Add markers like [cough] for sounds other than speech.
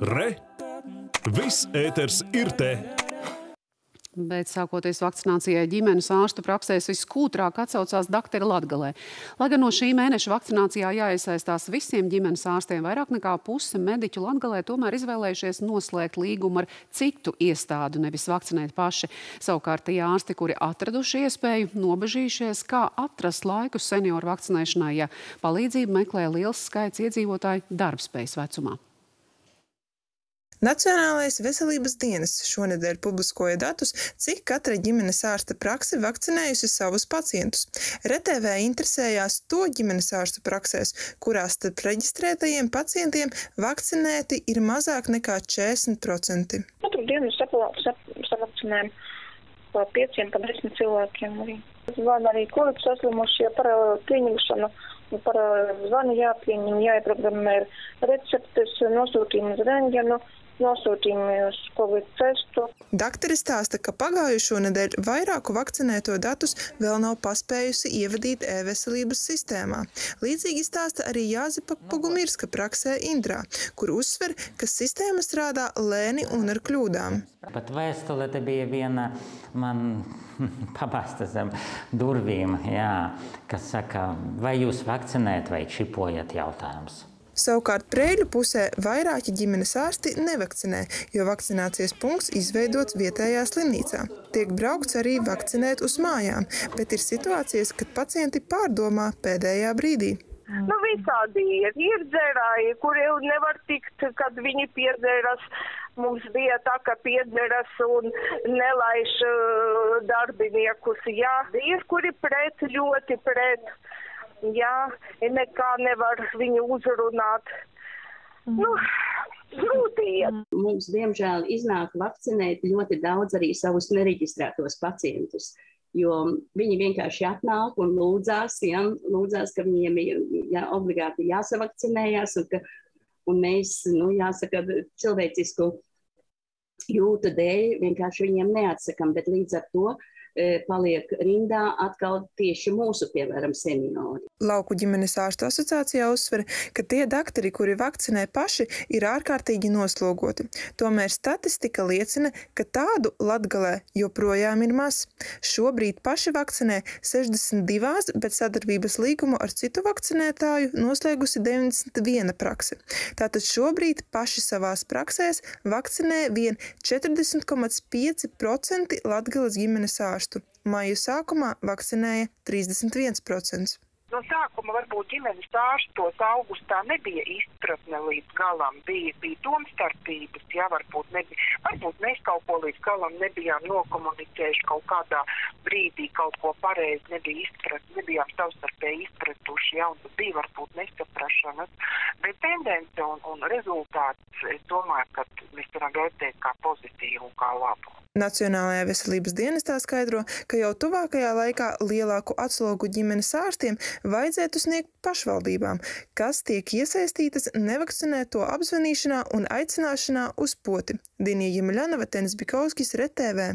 Re! Viss ēters ir te! Bet sākoties vakcinācijai ģimenes ārstu praksēs viskūtrāk atsaucās dakteri Latgalē. Lai gan no šī mēneša vakcinācijā jāiesaistās visiem ģimenes ārstiem, vairāk nekā puse mediķu Latgalē tomēr izvēlējušies noslēgt līgumu ar citu iestādu, nevis vakcinēt paši. Savukārt tie ārsti, kuri atraduši iespēju, nobežījušies, kā atrast laiku senioru vakcinēšanai, ja palīdzību meklē liels skaits iedzīvotāju darbspējas vecumā. Nacionālais veselības dienas šonedēļ publiskoja datus, cik katra ģimenes ārsta prakse vakcinējusi savus pacientus. RTV interesējās to ģimenes ārstu praksēs, kurās starp reģistrētajiem pacientiem vakcinēti ir mazāk nekā 40%. Katru dienu savakcinējam pa pieciem, pa desmit cilvēkiem. Zvana arī covid saslimušie par pieņemšanu par zvanu jāpieņem, jāieprogrammē receptes, nosūtījumu uz rengenu nosūtījumi uz Covid testu. Daktere stāsta, ka pagājušo nedēļu vairāku vakcinēto datus vēl nav paspējusi ievadīt e-veselības sistēmā. Līdzīgi stāsta arī Jāzipa Pogumirska praksē Indrā, kur uzsver, ka sistēma strādā lēni un ar kļūdām. Pat vēstule te bija viena man [laughs] pabasta zem durvīm, jā, kas saka, vai jūs vakcinēt vai čipojat jautājums. Savukārt Preļu pusē vairāki ģimenes ārsti nevakcinē, jo vakcinācijas punkts izveidots vietējā slimnīcā. Tiek braukts arī vakcinēt uz mājām, bet ir situācijas, kad pacienti pārdomā pēdējā brīdī. Nu, visādi ir. Ir dzērāji, kuri nevar tikt, kad viņi piedzēras. Mums bija tā, ka piedzeras un nelaiž uh, darbiniekus. Jā, ir kuri pret, ļoti pret jā, nekā nevar viņu uzrunāt. Mm. Nu, grūti iet. Mums, diemžēl, iznāk vakcinēt ļoti daudz arī savus nereģistrētos pacientus. Jo viņi vienkārši atnāk un lūdzās, ja, lūdzās ka viņiem ir jā, obligāti jāsavakcinējās, un, ka, un mēs, nu, jāsaka, cilvēcisku jūtu dēļ vienkārši viņiem neatsakam, bet līdz ar to paliek rindā atkal tieši mūsu, piemēram, seniori. Lauku ģimenes ārstu asociācijā uzsver, ka tie daktari, kuri vakcinē paši, ir ārkārtīgi noslogoti. Tomēr statistika liecina, ka tādu Latgalē joprojām ir maz. Šobrīd paši vakcinē 62, bet sadarbības līgumu ar citu vakcinētāju noslēgusi 91 prakse. Tātad šobrīd paši savās praksēs vakcinē vien 40,5% Latgales ģimenes ārstu ārstu. Maija sākumā vakcinēja 31%. No sākuma varbūt ģimenes ārstos augustā nebija izpratne līdz galam, bija, bija domstarpības, jā, varbūt, nebija, varbūt mēs kaut ko līdz galam nebijām nokomunicējuši kaut kādā brīdī, kaut ko pareizi nebija izprat, nebijām savstarpēji izpratuši, jā, un bija varbūt nesaprašanas, bet tendence un, un rezultāts, es domāju, ka mēs varam vērtēt kā pozitīvu un kā labu. Nacionālajā veselības dienestā skaidro, ka jau tuvākajā laikā lielāku atslogu ģimenes ārstiem vajadzētu sniegt pašvaldībām, kas tiek iesaistītas nevakcinēto apzvanīšanā un aicināšanā uz poti. Dinija Jemeļanova, Tenis Bikovskis, RTV.